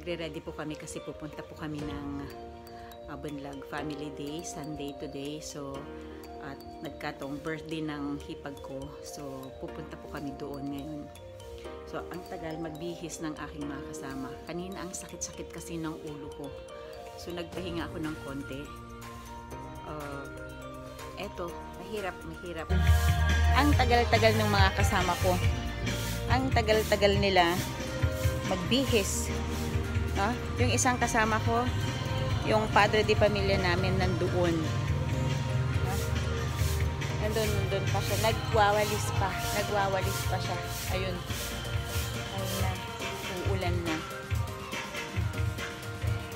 nagre-ready po kami kasi pupunta po kami ng uh, Family Day, Sunday today. So, at nagkataong birthday ng hipag ko. So, pupunta po kami doon ngayon. So, ang tagal magbihis ng aking mga kasama. Kanina ang sakit-sakit kasi ng ulo ko. So, nagpahinga ako ng konti. Uh, eto, mahirap, mahirap. Ang tagal-tagal ng mga kasama ko. Ang tagal-tagal nila magbihis. No? Yung isang kasama ko, yung padre di pamilya namin nandoon. No? Nandun, nandun pa siya. Nagwawalis pa. Nagwawalis pa siya. Ayun. Ayun na. Uulan na.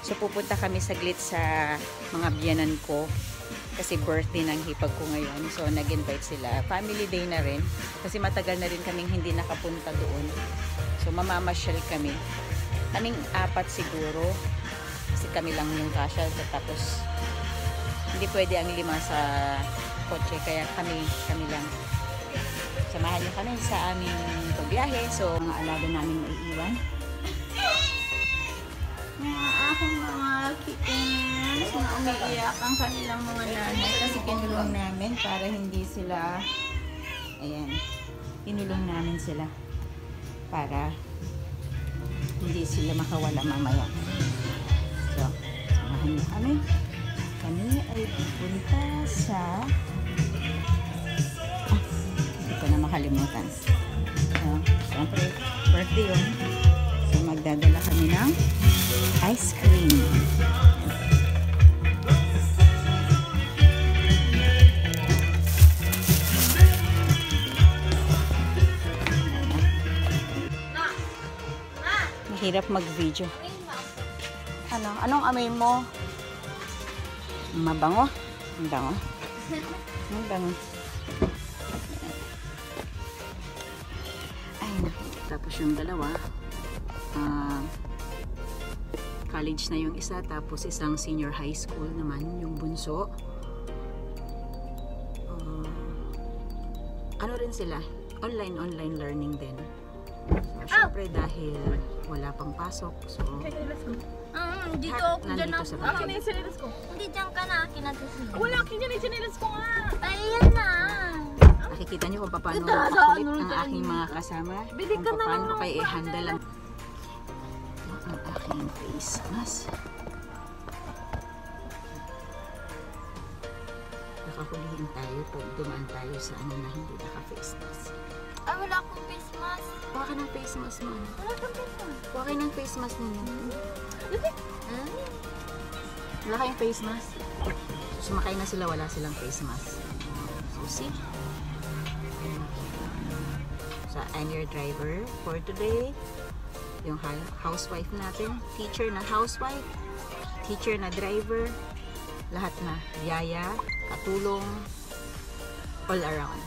So pupunta kami saglit sa mga biyanan ko kasi birthday ng hipag ko ngayon. So nag-invite sila. Family day na rin kasi matagal na rin kaming hindi nakapunta doon. So mamamasyal kami. Kaming apat siguro. Kasi kami lang yung kasya tapos hindi pwede ang lima sa kotse kaya kami kami lang. Samahan niyo kami sa aming pagbiyahe so mga alaga namin maiiwan mga aking mga kittens na umiiyak ang kanilang mga nanay kasi kinulong namin para hindi sila ayan kinulong namin sila para hindi sila makawala mamaya. So samahan niyo kami. Kami ay pupunta sa ah, hindi ko na makalimutan. So, syempre birthday yun. So magdadala kami ng ice cream mahirap mag-video ano? Anong amoy mo? Mabango? Ang bango. Ang bango. Ay, tapos yung dalawa, ah, college na yung isa, tapos isang senior high school naman, yung bunso. Ah, ano rin sila? Online, online learning din. So, syempre dahil wala pang pasok, so Ah, dito ako dyan nandito ako. sa Ah, bahay. Akin na yung sinilas ko. Hindi dyan ka na kinatusin. Wala, akin yan yung sinilas ko nga. Ayan na. Nakikita niyo kung paano Ito, makulit ano ang dyan? aking mga kasama. Bili kung ka na paano lang ko kayo i-handle ang, ang aking face mask. Nakahulihin tayo pag dumaan tayo sa ano na hindi naka-face mask. Ay, wala akong face mask. Kuha ka ng face mask mo. Wala akong face mask. Kuha kayo ng face mask ninyo. Hmm? Wala kayong face mask. Sumakay na sila, wala silang face mask. So, see? So, I'm your driver for today. Yung housewife natin. Teacher na housewife. Teacher na driver. Lahat na. Yaya, katulong, all around.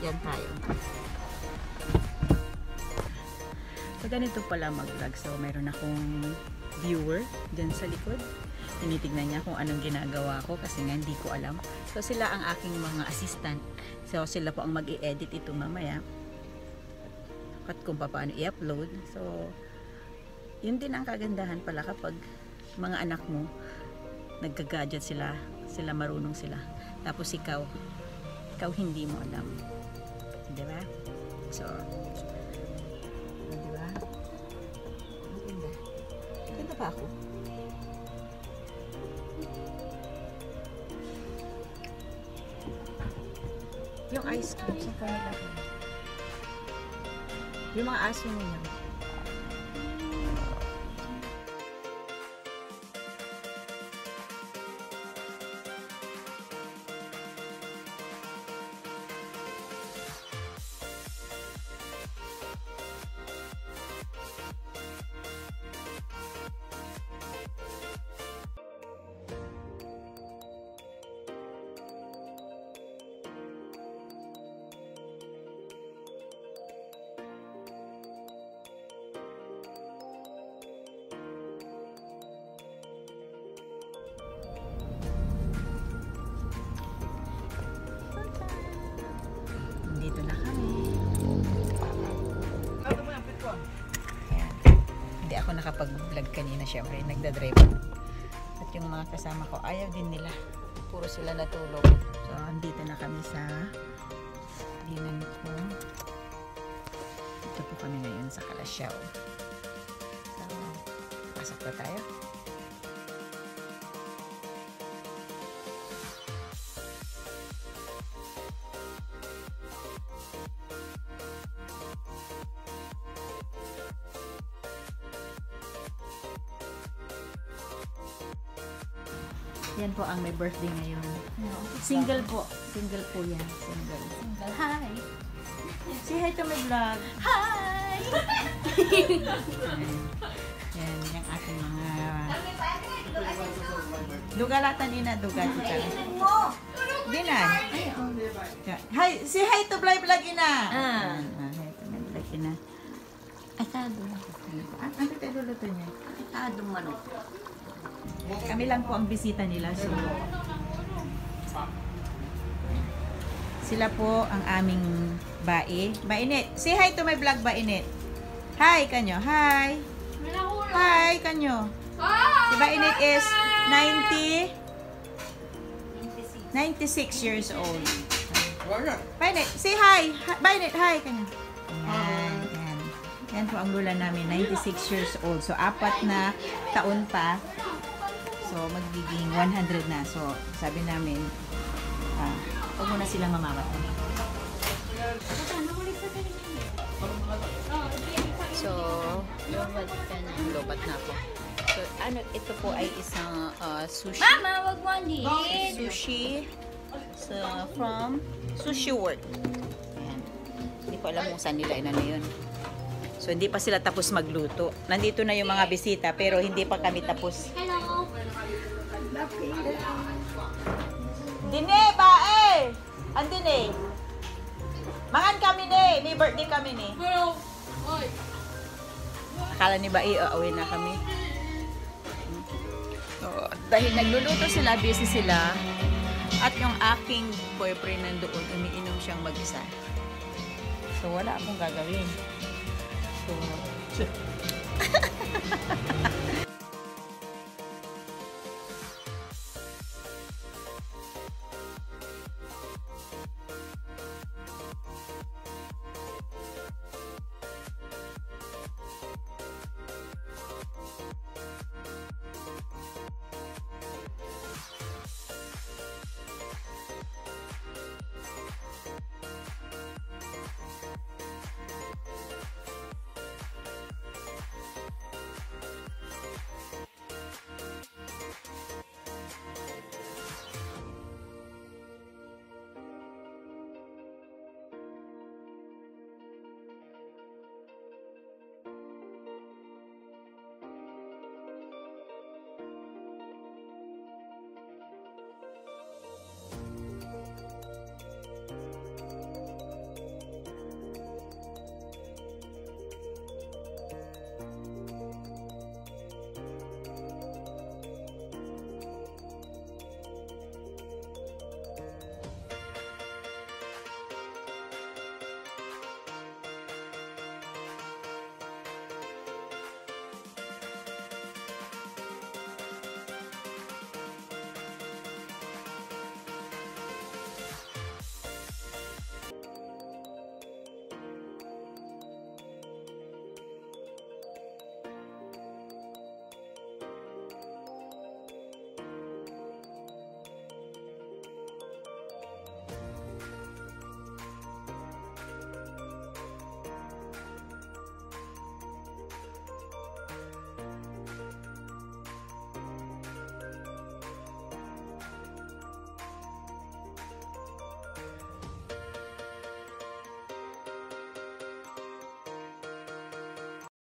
Yan tayo. So, ganito pala mag-vlog. So, meron akong viewer dyan sa likod. Tinitignan niya kung anong ginagawa ko kasi nga hindi ko alam. So, sila ang aking mga assistant. So, sila po ang mag edit ito mamaya. At kung paano i-upload. So, yun din ang kagandahan pala kapag mga anak mo nagka-gadget sila, sila marunong sila. Tapos ikaw, ikaw hindi mo alam. Di ba? So, di ba? Maganda. Maganda pa ako. Yung ice cream, sa nilagay? Yung mga aso ninyo. Nakapag-vlog kanina, syempre, nagdadrive. At yung mga kasama ko, ayaw din nila. Puro sila natulog. So, andito na kami sa dinan ko. Dito po kami ngayon sa Kalasyaw. So, pasok na tayo. Yan po ang may birthday ngayon. Single po. Single po yan. Single. Hi! Say hi to my vlog. Hi! Yan, yung aking mga... Dugalatan ina, duga kita. Dinan. Yan. Hi, say hi to Vlog Vlog ina. Ah. Ah, hi to my vlog ina. Asado. Ah, Ano tayo luluto niya? Asado manok. Kami lang po ang bisita nila. So, sila po ang aming bae. Bainit. Say hi to my vlog, Bainit. Hi, kanyo. Hi. Hi, kanyo. Si Bainit is 90, 96 years old. Bainit, say hi. Bainit, hi, kanyo. Yan po ang lula namin, 96 years old. So, apat na taon pa. So, magiging 100 na. So, sabi namin, ah, huwag muna silang mamamatay. So, Lumad ka na. lobat na po. So, ano, ito po ay isang ah, sushi. Mama, wag mo andiin. Sushi sa from Sushi World. Ayan. Hindi ko alam kung saan nila inano yun. So, hindi pa sila tapos magluto. Nandito na yung mga bisita, pero hindi pa kami tapos. Mangan kami ni. May birthday kami ni. Akala ni Bai, aawin na kami. So, dahil nagluluto sila, busy sila. At yung aking boyfriend nandoon, umiinom siyang mag-isa. So, wala akong gagawin. So,